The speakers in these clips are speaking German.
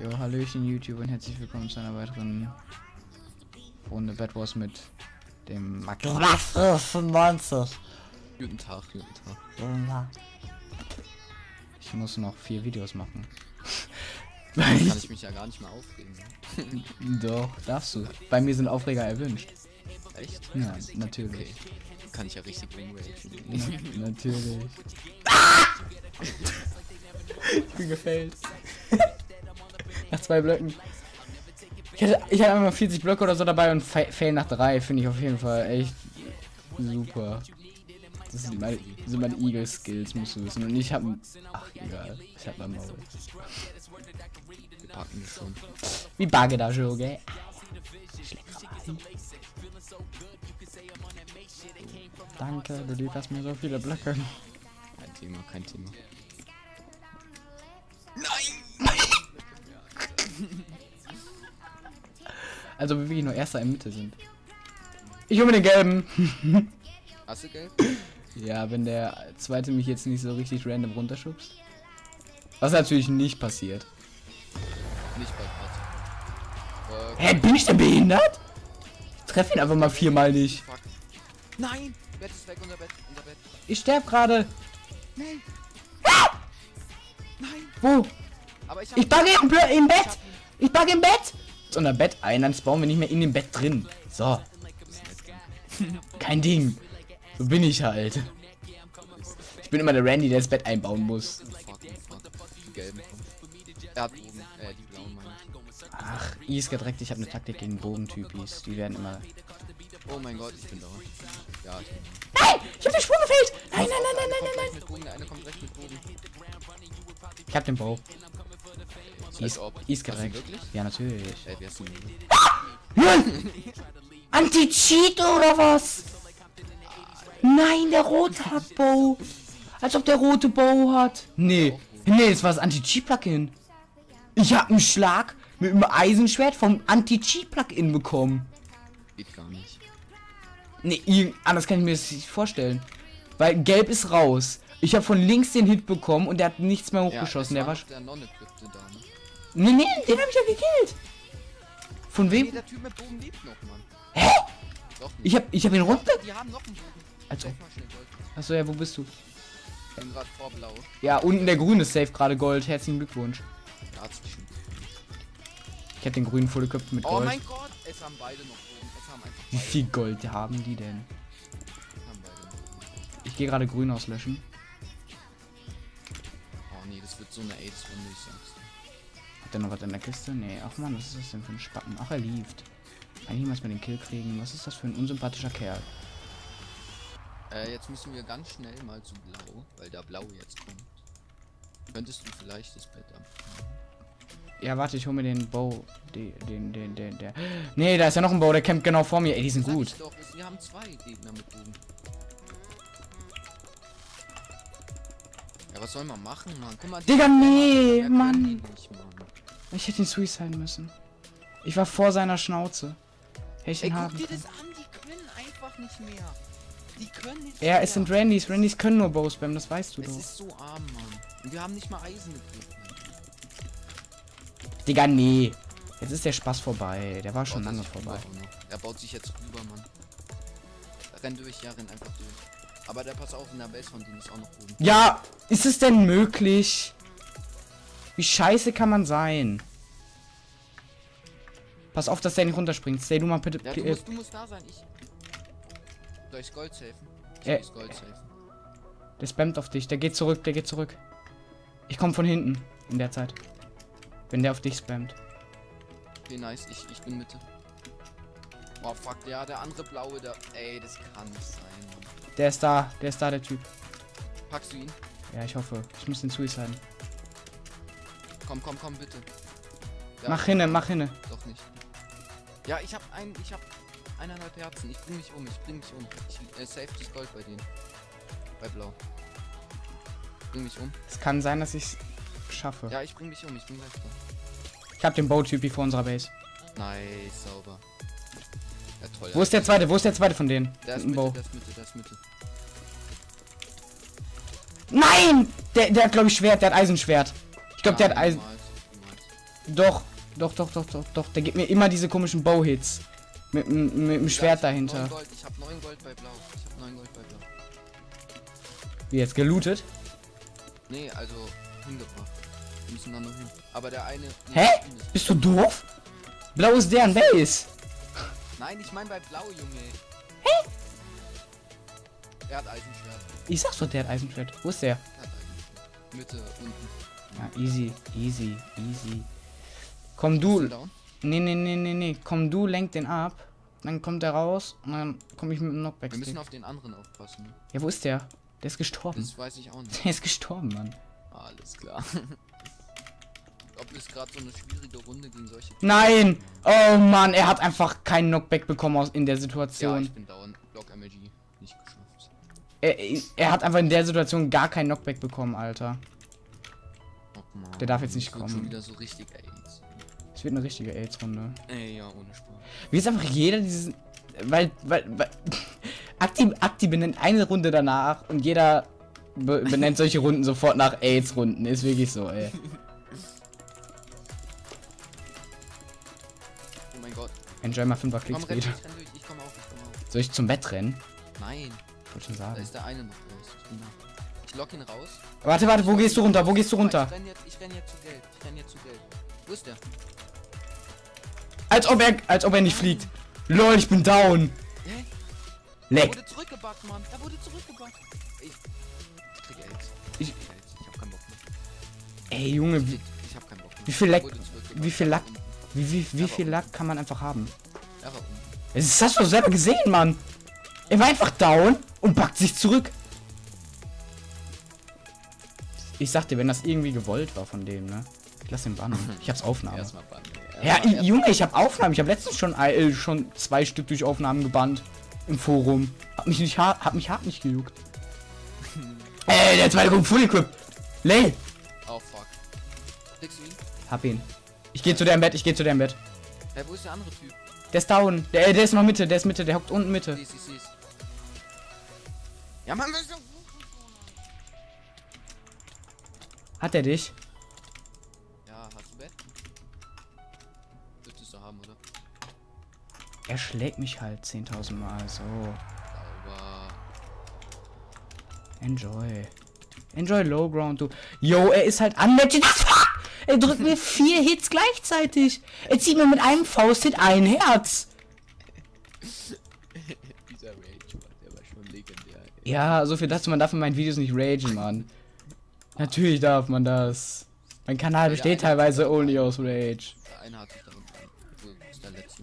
Jo, Hallöchen YouTube und herzlich willkommen zu einer weiteren Runde Bad Wars mit dem Max. 95. Guten Tag, guten Tag. Ich muss noch vier Videos machen. Kann ich mich ja gar nicht mehr aufregen. ne? Doch, darfst du. Bei mir sind Aufreger erwünscht. Echt? Ja, natürlich. Okay. Kann ich ja richtig rumragen. Na, natürlich. ich bin gefällt. Nach zwei Blöcken. Ich hatte, ich hatte einmal 40 Blöcke oder so dabei und fa fail nach drei finde ich auf jeden Fall echt super. Das sind meine, das meine Eagle-Skills, musst du wissen. Und ich habe Ach, egal. Ich hab mein Maul. Wir packen das schon. Wie Bagge da schon, gell? Danke, du lieferst mir so viele Blöcke. Kein Thema, kein Thema. Also wir nur Erster in Mitte sind. Ich hole mir den gelben. Hast du Geld? Ja, wenn der zweite mich jetzt nicht so richtig random runterschubst. Was natürlich nicht passiert. Nicht bei. Äh, Hä, bin ich denn behindert? Treff ihn einfach mal viermal nicht. fuck. Nein! Bett ist weg, unser Bett, unser Bett. Ich sterb gerade. Nein! Nein! Wo? Aber ich Ich bugge im, im Bett. Ich bugge im Bett. So, unter Bett ein, dann spawnen wir nicht mehr in dem Bett drin. So. Kein Ding. So bin ich halt. Ich bin immer der Randy, der das Bett einbauen muss. Er äh, die blauen meine ich. Ach, Is gedreckt, ich habe eine Taktik gegen Bogentypis. Die werden immer. Oh mein Gott, ich bin da. Ja, ich bin Nein! Ich hab den Sprung gefehlt! Nein, nein, nein, nein, nein, nein. Ich hab den Bow. Is, Als ob. Is Hast du ihn gedreckt. wirklich? Ja, natürlich. Ey, ihn? Nein! Anti-Cheat oder was? Nein, der rote hat Bow. Als ob der rote Bow hat. Nee. Nee, das war das Anti-Cheat-Plugin. Ich hab einen Schlag mit einem Eisenschwert vom Anti-Cheat-Plugin bekommen. Geht gar nicht. Nee, anders kann ich mir das nicht vorstellen. Weil gelb ist raus. Ich habe von links den Hit bekommen und der hat nichts mehr hochgeschossen. Ja, der war. der? Nee, nee, den habe ich ja gekillt. Von Nee, wem? der Typ mit Bogen lebt noch, Mann. Hä? Doch nicht. Ich hab, ich hab ihn runter. Die haben noch einen Bogen. Also, achso, ja, wo bist du? Ich bin gerade vor Blau. Ja, unten der grüne ist safe gerade Gold. Herzlichen Glückwunsch. Dazwischen. Ich hab den grünen voll geköpft mit Oh Gold. mein Gott, es haben beide noch Bogen. Es haben einfach Wie viel Gold haben die denn? Ich gehe gerade grün auslöschen. Oh nee, das wird so eine AIDS-Runde, ich sag's. Hat er noch was in der Kiste? Nee. Ach man, was ist das denn für ein Spacken? Ach, er lieft. Eigentlich muss man den Kill kriegen. Was ist das für ein unsympathischer Kerl? Äh, jetzt müssen wir ganz schnell mal zu Blau, weil da Blau jetzt kommt. Könntest du vielleicht das Bett ab? Ja, warte, ich hole mir den Bow. Den, den, den, den, der. Nee, da ist ja noch ein Bow, der kämpft genau vor mir. Ey, die sind Sag gut. Doch, wir haben zwei Gegner mit Bogen. Ja, was soll man machen, Mann? Guck mal, Digga, nee, Mann. Ich hätte ihn suicide müssen. Ich war vor seiner Schnauze. Hätte ich Ey, ihn guck haben dir können. das an, die können einfach nicht mehr. Die können nicht Ja, mehr. es sind Randys. Randys können nur Bow spammen, das weißt du Es doch. ist so arm, Mann. Und wir haben nicht mal Eisen gekriegt. Digga, nee. Jetzt ist der Spaß vorbei. Der war schon lange vorbei. auch. Er baut sich jetzt rüber, Mann. Renn durch, ja, renn einfach durch. Aber der pass auf, in der Base von denen ist auch noch oben. Ja, ist es denn möglich? Wie scheiße kann man sein? Pass auf, dass der nicht runterspringt. Stay du mal bitte. Ja, du musst, du musst da sein, ich. Soll ich Gold safen? Ich Äh, muss Gold safen. der spammt auf dich. Der geht zurück, der geht zurück. Ich komme von hinten in der Zeit. Wenn der auf dich spammt. Okay, nice, ich, ich bin Mitte. Oh fuck, ja, der andere blaue da. Ey, das kann nicht sein. Der ist da, der ist da, der Typ. Packst du ihn? Ja, ich hoffe. Ich muss den suiciden. Komm, komm, komm, bitte. Ja, Mach hinne, mach hinne. Doch nicht. Ja, ich hab ein, ich hab eineinhalb Herzen. Ich bring mich um, ich bring mich um. Ich äh, save das Gold bei denen. Bei Blau. Bring mich um. Es kann sein, dass ich schaffe. Ja, ich bring mich um, ich bin gleich da. Ich hab den Bow-Typi vor unserer Base. Nice, sauber. Ja, toll. Wo ist der zweite? Wo ist der zweite von denen? Der ist Mitte, Bow. der ist Mitte, der ist Mitte. Nein! Der, der hat, glaube ich, Schwert. Der hat Eisenschwert. Ich glaube, der hat Eisen. Doch, doch, doch, doch, doch, doch. Der gibt mir immer diese komischen Bow-Hits. Mit, mit, mit dem Schwert Ja, ich hab dahinter. Ich hab 9 Gold bei Blau. Ich hab 9 Gold bei Blau. Wie jetzt gelootet? Nee, also hingebracht. Wir müssen dann noch hin. Aber der eine. nee, Hä? Bist du doof? Blau ist deren Base. Nein, ich mein bei Blau, Junge. Hä? Er hat Eisenschwert. Ich sag's doch, der hat Eisenschwert. Wo ist der? Er hat Eisenschwert. Mitte, unten. Ja, easy, easy, easy. Komm du. Nee, nee, nee, nee, nee. Komm du, lenk den ab. Dann kommt er raus und dann komm ich mit dem knockback Wir müssen -Stick. auf den anderen aufpassen. Ja, wo ist der? Der ist gestorben. Das weiß ich auch nicht. Der ist gestorben, Mann. Alles klar. Ob es gerade so eine schwierige Runde gegen solche. Nein! Oh Mann, er hat einfach keinen Knockback bekommen aus in der Ja, Situation. ich bin down. Block MLG. Nicht geschafft. er, er hat einfach in der Situation gar keinen Knockback bekommen, Alter. Mann. Der darf jetzt nicht kommen. Schon wieder so richtig AIDS. Es wird eine richtige AIDS-Runde. Ey, ja, ohne Spaß. Wie ist einfach jeder dieses. Weil, weil, weil Akti, Akti benennt eine Runde danach und jeder be benennt solche Runden sofort nach AIDS-Runden. Ist wirklich so, ey. Oh mein Gott. Enjoy mal 5er Komm, Klicks renn durch, renn durch. Ich komm auf, ich komm auf. Soll ich zum Bett rennen? Nein, Ich wollte schon da sagen. ist der eine noch raus. Ich da. Lock ihn raus. Warte, warte, wo gehst du runter? Wo gehst du runter? Ich renn jetzt, ich renn jetzt zu gelb. Ich renn jetzt zu gelb. Wo ist der? Als ob er, als ob er nicht fliegt. Lol, ich bin down. Hä? Leck. wurde zurückgebackt, Mann. Er wurde zurückgebackt. Ich, ich krieg AIDS. Ich- Ich, krieg AIDS. ich hab keinen Bock mehr. Ey, Junge, Ich, ich hab keinen Bock mehr. Wie viel Lack- wie viel Lack- wie, wie, wie viel Lack kann man einfach haben? Er war unten. Das hast du selber gesehen, Mann. Er war einfach down und packt sich zurück. Ich sag dir, wenn das irgendwie gewollt war von dem, ne? Ich lass ihn bannen. Ich hab's Aufnahme. Erstmal bannen. ey. Ja, I- Junge, ich hab Aufnahmen. Ich hab letztens schon, äh, schon zwei Stück durch Aufnahmen gebannt. Im Forum. Hab mich nicht hart, hab mich hart nicht gejuckt. Ey, der zweite kommt Full Equip. Lay. Oh fuck. Kriegst du ihn? Hab ihn. Ich geh zu deinem Bett, ich geh zu deinem Bett. Hä, wo ist der andere Typ? Der ist down. Der, der ist noch Mitte, der ist Mitte, der hockt unten Mitte. Siehst, siehst, siehst. Ja, Mann, was ist Hat er dich? Ja, hast du Bett? Würdest du haben, oder? Er schlägt mich halt 10.000 Mal. So. Sauber. Enjoy. Enjoy Low Ground, du. Yo, er ist halt unmatched. Er drückt mir vier Hits gleichzeitig. Er zieht mir mit einem Fausthit ein Herz. Dieser Rage, Mann, der war schon legendär. ey. Ja, so viel dazu. Man darf in meinen Videos nicht ragen, Mann. Natürlich darf man das. Mein Kanal besteht teilweise only aus Rage. Der eine hat sich ist der letzte?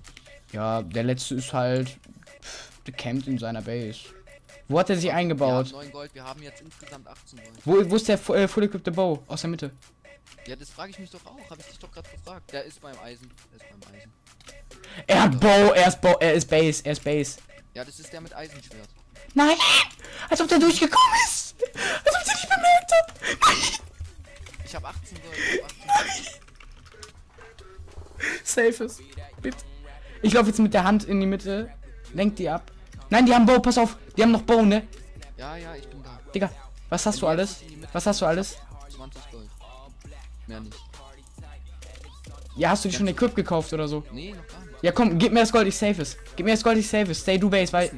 Ja, der letzte ist halt. Der campt in seiner Base. Wo hat er sich Wir eingebaut? haben 9 Gold, wir haben jetzt insgesamt 18 Gold. Wo, wo ist der äh, Full Equipped Bow? Aus der Mitte. Ja, das frage ich mich doch auch. Habe ich dich doch gerade gefragt. Der ist beim Eisen. Der ist beim Eisen. Er hat Bow, er ist Bow, er ist Base, er ist Base. Ja, das ist der mit Eisenschwert. Nein! Als ob der durchgekommen Safe ist. Bitte. Ich laufe jetzt mit der Hand in die Mitte. Lenk die ab. Nein, die haben Bow, pass auf. Die haben noch Bow, ne? Ja, ja, ich bin da. Digga, was hast du alles? Was hast du alles? 20 Gold. Mehr nicht. Ja, hast du dir schon Equip gekauft oder so? Nee, noch gar nicht. Ja, komm, gib mir das Gold, ich save es. Gib mir das Gold, ich save es. Stay do base, weil.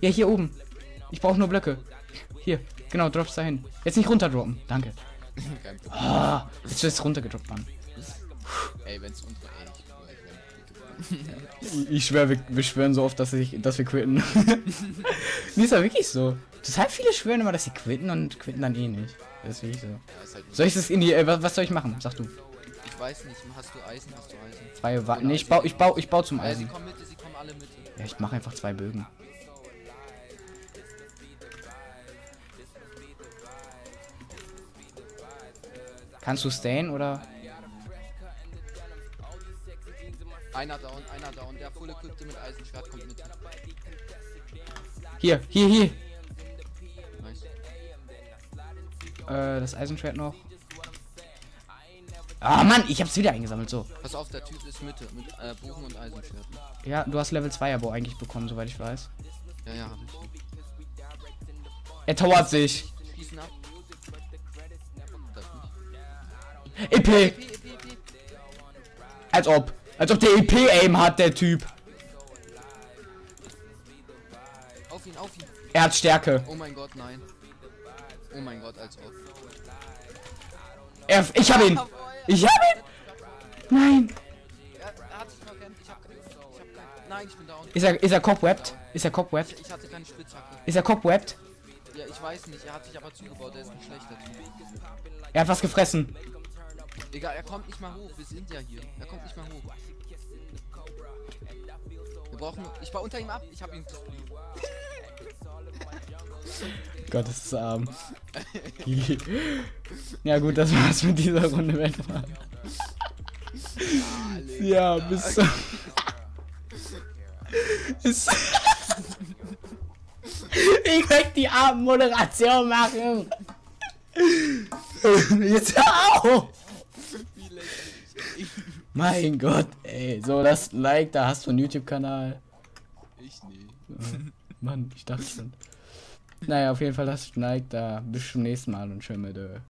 Ja, hier oben. Ich brauche nur Blöcke. Hier, genau, drops dahin. Jetzt nicht runterdroppen. Danke. Kein Problem. Ah, jetzt es runtergedroppt, Mann. Ey, wenn's unsere. Ey, ich schwöre, wir, wir schwören so oft, dass, ich, dass wir quitten. nee, ist ja wirklich so. Total viele schwören immer, dass sie quitten und quitten dann eh nicht. Das ist wirklich so. Ja, halt Soll ich das in die. Äh, was, soll ich machen? Sag du. Ich weiß nicht. Hast du Eisen? Hast du Eisen? Zwei Wa Nee, ich baue ich bau, ich bau zum Ja, Eisen. alle Mitte. Ja, ich mache einfach zwei Bögen. Kannst du stayen oder? Einer down, einer down. Der voll equippte mit Eisenschwert kommt mit. Hier, hier, hier. Nice. Äh, das Eisenschwert noch. Ah, Mann, ich hab's wieder eingesammelt, so. Pass auf, der Typ ist Mitte mit äh, Bogen und Eisenschwert. Ja, du hast Level 2 Abo eigentlich bekommen, soweit ich weiß. Ja, ja, hab ich. Er towert sich. Schießen ab. EP. Als ob. Als ob der EP-Aim hat, der Typ. Auf ihn, auf ihn. Er hat Stärke. Oh mein Gott, nein. Oh mein Gott, als ob. Er, ich hab ihn. Ich hab ihn. Nein. Hat sich verkämpft. Ich hab, ich hab kein, Nein, ich bin down. Ist er, ist er cobwebbed? Ist er cobwebbed? Ich, ich hatte keine Spitzhacke. Ist er cobwebbed? Ja, ich weiß nicht. Er hat sich aber zugebaut. Er ist ein schlechter Typ. Er hat was gefressen. Egal, er kommt nicht mal hoch. Wir sind ja hier. Er kommt nicht mal hoch. Wir brauchen. Ich war unter ihm ab. Ich hab ihn. Gott, ist es arm. ja gut, das war's mit dieser Runde Wettbewerb. Ja, bis zum... Ich möchte die Abendmoderation machen. Jetzt hör auf. Mein Gott, ey. So, das Like da hast du einen YouTube-Kanal. Ich nee. Mann, ich dachte schon. Naja, auf jeden Fall das Like da. Bis zum nächsten Mal und schön mit.